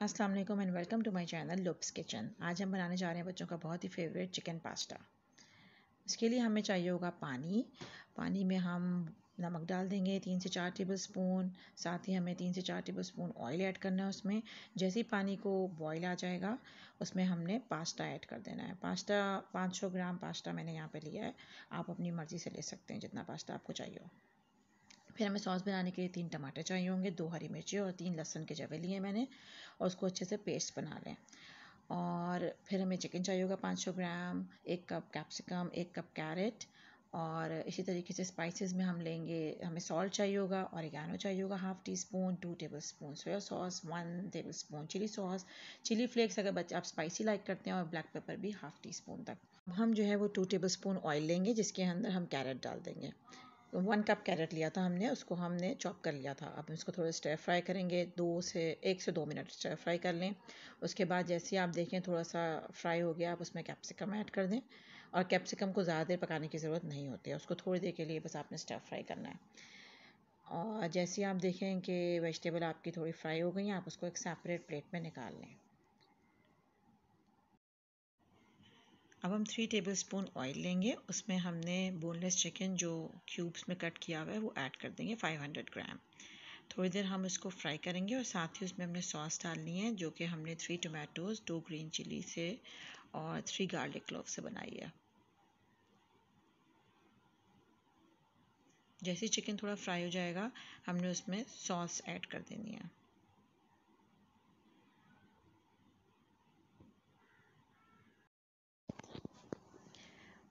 अस्सलाम वालेकुम and welcome to my channel loops kitchen. आज हम बनाने जा रहे हैं बच्चों का बहुत ही फेवरेट चिकन पास्ता इसके लिए हमें चाहिए होगा पानी। पानी में हम नमक डाल देंगे तीन से चार टेबल स्पून साथ ही हमें तीन से चार टेबल स्पून ऑयल ऐड करना है उसमें। जैसे ही पानी को बॉईल आ जाएगा, उसमें हमने पास्ता ऐड कर देना है। पास्ता 500 ग्राम पास्ता मैंने यहाँ पे लिया है। आप अपनी मर्ज़ी से ले सकते हैं जितना पास्ता आपको चाहिए हो। फिर हमें सॉस बनाने के लिए तीन टमाटर चाहिए होंगे, दो हरी मिर्ची और तीन लहसुन के जवे लिए मैंने, और उसको अच्छे से पेस्ट बना लें। और फिर हमें चिकन चाहिए होगा 500 ग्राम, एक कप कैप्सिकम, एक कप कैरेट, और इसी तरीके से स्पाइसेस में हम लेंगे, हमें सॉल्ट चाहिए होगा और ऑरिगेनो चाहिए होगा half teaspoon two tablespoon soya sauce one tablespoon chilli sauce chilli flakes अगर बच्चे आप स्पाइसी लाइक करते हैं और ब्लैक पेपर भी हाफ़ टी स्पून तक हम जो है वो टू टेबल स्पून ऑयल लेंगे, जिसके अंदर हम कैरेट डाल देंगे। वन कप कैरेट लिया था हमने, उसको हमने चॉप कर लिया था। अब इसको थोड़ा स्टर फ्राई करेंगे, दो से, एक से दो मिनट स्टर फ्राई कर लें। उसके बाद जैसे ही आप देखें थोड़ा सा फ्राई हो गया, आप उसमें कैप्सिकम ऐड कर दें। और कैप्सिकम को ज़्यादा देर पकाने की ज़रूरत नहीं होती है, उसको थोड़ी देर के लिए बस आपने स्टर फ्राई करना है। और जैसे ही आप देखें कि वेजिटेबल आपकी थोड़ी फ्राई हो गई हैं, आप उसको एक सेपरेट प्लेट में निकाल लें। अब हम थ्री टेबल स्पून ऑयल लेंगे। उसमें हमने बोनलेस चिकन जो क्यूब्स में कट किया हुआ है, वो ऐड कर देंगे 500 ग्राम थोड़ी देर हम इसको फ्राई करेंगे और साथ ही उसमें हमने सॉस डालनी है, जो कि हमने three tomatoes two green chilli से और थ्री गार्लिक क्लोव से बनाई है। जैसे चिकन थोड़ा फ्राई हो जाएगा, हमने उसमें सॉस ऐड कर देनी है।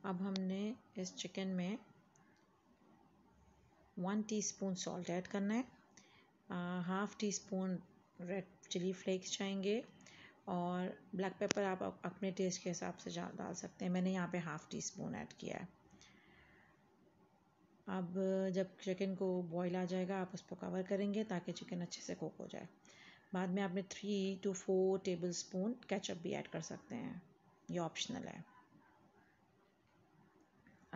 अब हमने इस चिकन में वन टीस्पून सॉल्ट ऐड करना है। Half teaspoon red chilli flakes चाहेंगे और ब्लैक पेपर आप अपने टेस्ट के हिसाब से डाल सकते हैं। मैंने यहाँ पे हाफ़ टी स्पून ऐड किया है। अब जब चिकन को बॉईल आ जाएगा, आप उसको कवर करेंगे ताकि चिकन अच्छे से कुक हो जाए। बाद में आपने three two four tablespoon ketchup भी ऐड कर सकते हैं। ये ऑप्शनल है।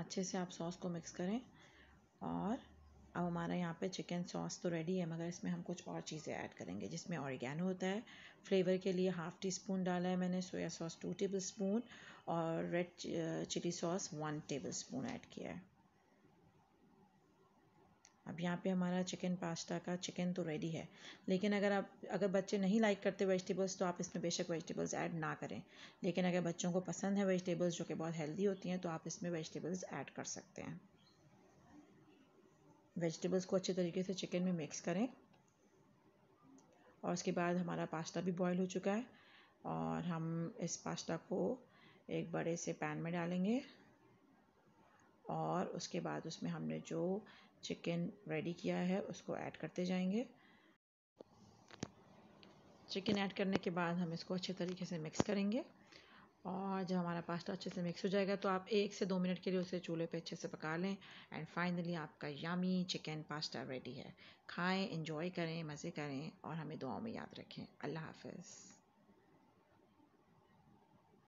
अच्छे से आप सॉस को मिक्स करें और अब हमारा यहाँ पे चिकन सॉस तो रेडी है, मगर इसमें हम कुछ और चीज़ें ऐड करेंगे, जिसमें ऑरिगेनो होता है। फ्लेवर के लिए हाफ़ टी स्पून डाला है मैंने soya sauce two tablespoon और red chilli sauce one tablespoon add किया है। अब यहाँ पे हमारा चिकन पास्ता का चिकन तो रेडी है। लेकिन अगर आप, अगर बच्चे नहीं लाइक करते वेजिटेबल्स तो आप इसमें बेशक वेजिटेबल्स ऐड ना करें। लेकिन अगर बच्चों को पसंद है वेजिटेबल्स जो कि बहुत हेल्दी होती हैं तो आप इसमें वेजिटेबल्स ऐड कर सकते हैं। वेजिटेबल्स को अच्छे तरीके से चिकन में मिक्स करें। और उसके बाद हमारा पास्ता भी बॉयल हो चुका है। और हम इस पास्ता को एक बड़े से पैन में डालेंगे। और उसके बाद उसमें हमने जो चिकन रेडी किया है, उसको ऐड करते जाएँगे। चिकन ऐड करने के बाद हम इसको अच्छे तरीके से मिक्स करेंगे। और जब हमारा पास्ता अच्छे से मिक्स हो जाएगा तो आप एक से दो मिनट के लिए उसे चूल्हे पे अच्छे से पका लें। एंड फाइनली आपका यामी चिकन पास्ता रेडी है। खाएँ एंजॉय करें, मज़े करें और हमें दुआओं में याद रखें। अल्लाह हाफ़िज़।